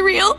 real.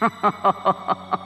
ha ha ha ha ha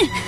Ugh!